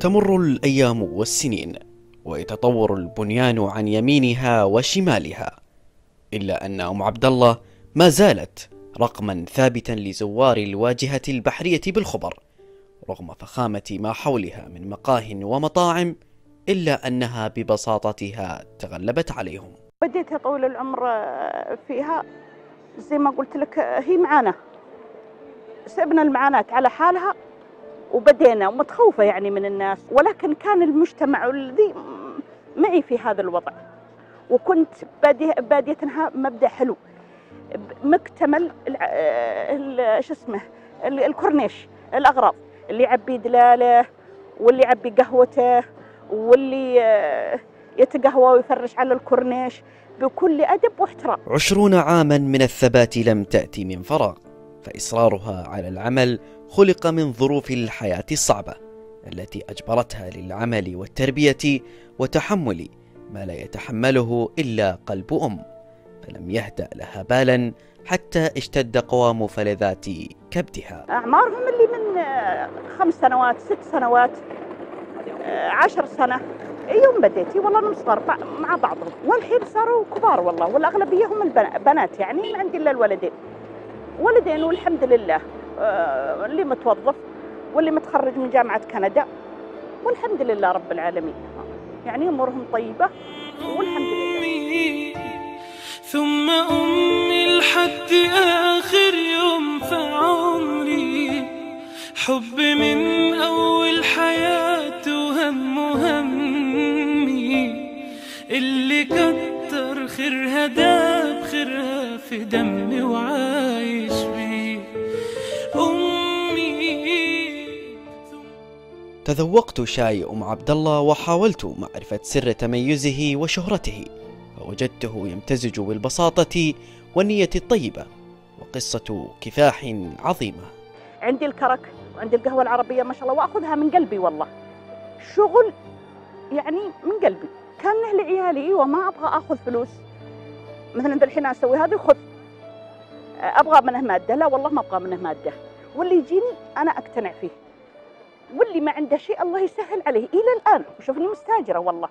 تمر الأيام والسنين ويتطور البنيان عن يمينها وشمالها إلا أن أم عبد الله ما زالت رقما ثابتا لزوار الواجهة البحرية بالخبر رغم فخامة ما حولها من مقاه ومطاعم إلا أنها ببساطتها تغلبت عليهم. بديت يا طويل العمر فيها زي ما قلت لك هي معانا سبنا المعاناة على حالها وبدينا ومتخوفة يعني من الناس. ولكن كان المجتمع الذي معي في هذا الوضع. وكنت بادية مبدأ حلو. مكتمل شو اسمه الكورنيش الأغراض. اللي يعبي دلاله واللي يعبي قهوته واللي يتقهوى ويفرش على الكورنيش. بكل أدب واحترام. عشرون عاما من الثبات لم تأتي من فراغ. فإصرارها على العمل خلق من ظروف الحياة الصعبة التي أجبرتها للعمل والتربية وتحمل ما لا يتحمله إلا قلب أم فلم يهدأ لها بالا حتى اشتد قوام فلذات كبدها. أعمارهم اللي من خمس سنوات ست سنوات عشر سنة يوم بديتي والله نصغر مع بعضهم. والحين صاروا كبار والله والأغلبية هم البنات يعني ما عندي إلا الولدين. ولدين والحمد لله آه، اللي متوظف واللي متخرج من جامعة كندا والحمد لله رب العالمين. يعني أمورهم طيبة والحمد لله. ثم أمي لحد آخر يوم في عمري حب من أول حياة وهم همي اللي كتر خيرها داب خيرها في دمي وعايش بيه أمي. تذوقت شاي أم عبد الله وحاولت معرفة سر تميزه وشهرته فوجدته يمتزج بالبساطة والنية الطيبة وقصة كفاح عظيمة. عندي الكرك وعندي القهوة العربية ما شاء الله وأخذها من قلبي والله. شغل يعني من قلبي. كان لعيالي وما أبغى أخذ فلوس. مثلا الحين أسوي هذا خذ. أبغى منه مادة. لا والله ما أبغى منه مادة. واللي يجيني أنا أقتنع فيه. واللي ما عنده شيء الله يسهل عليه. إلى الآن. وشوفني مستاجرة والله.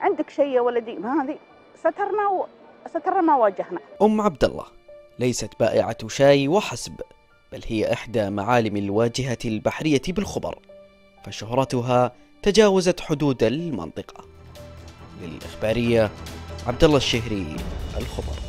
عندك شيء يا ولدي؟ ما هذه. سترنا و... سترنا ما واجهنا. أم عبد الله ليست بائعة شاي وحسب بل هي إحدى معالم الواجهة البحرية بالخبر. فشهرتها تجاوزت حدود المنطقة. للإخبارية عبد الله الشهري. الخبر.